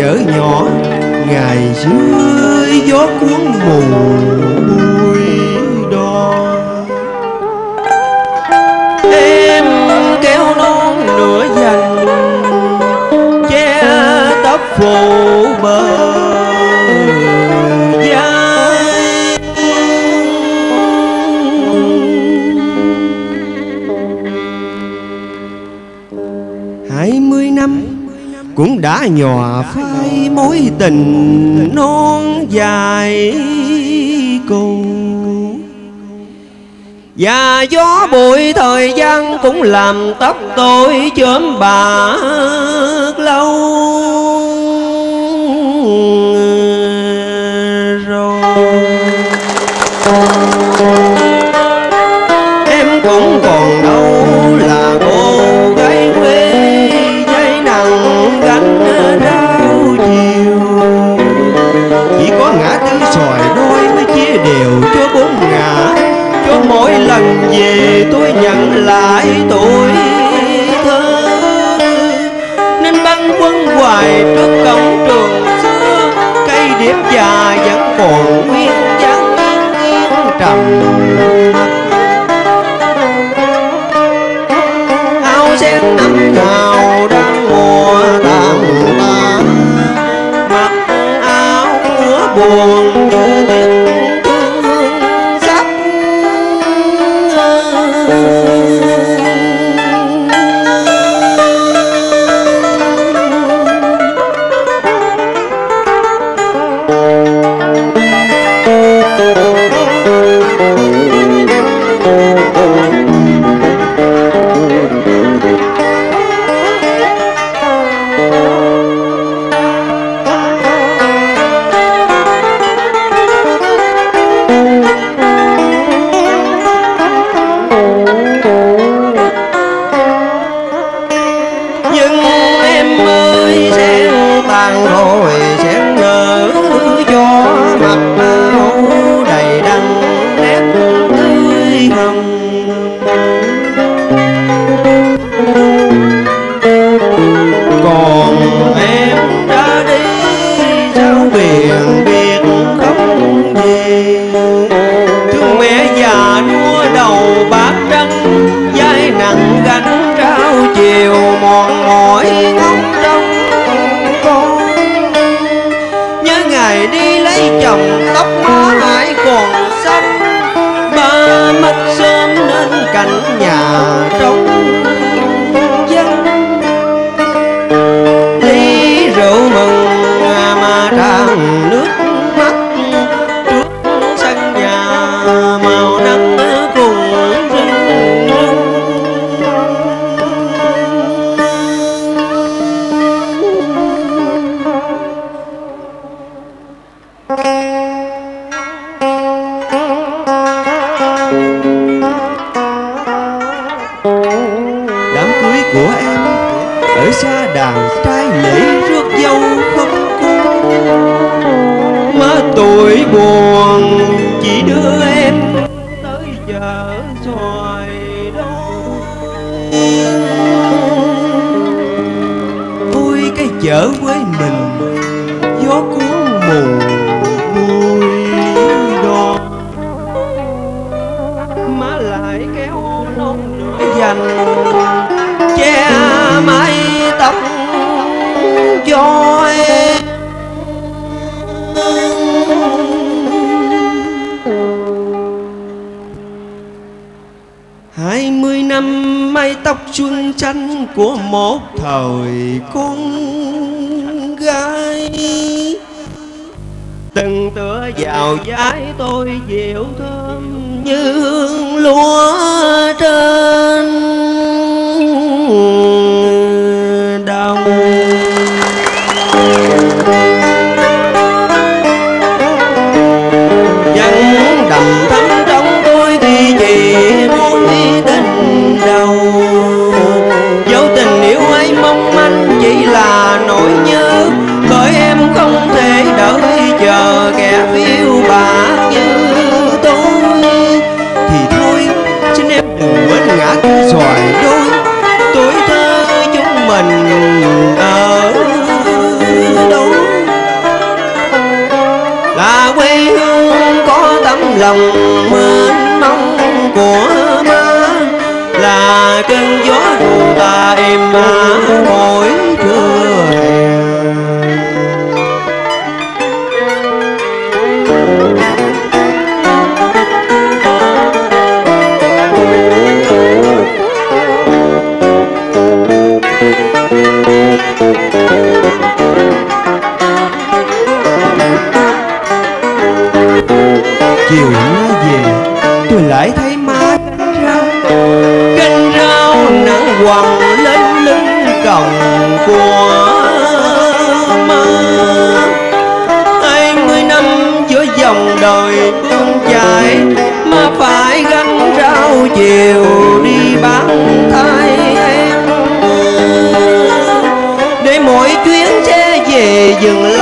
vẫn nhỏ, ngày dưới gió cuốn mù bụi đo. Em kéo non nửa dành, che tóc phủ bờ. Cũng đã nhòa phai mối tình non dài cùng và gió bụi thời gian cũng làm tóc tôi chớm bạc lâu. Nhận lại tuổi thơ. Nên băng quân hoài trước cổng trường xưa, Cây điệp già vẫn còn nguyên dáng yên yên trầm. Áo sen năm nào đang mùa tàn ta mặc áo của buồn như tiếng sen tàn đàn trai lễ rước dâu không cung má tuổi buồn, chỉ đưa em tới chợ xoài đó. Ôi cái chợ quê mình, gió cuốn mù bụi đo má lại kéo nông nửa dành năm mái tóc chuông chăn của một thời con gái. Từng tựa vào vai tôi dịu thơm như hương lúa trên tấm lòng mênh mong của má là cơn gió ta êm mà mỗi you lose.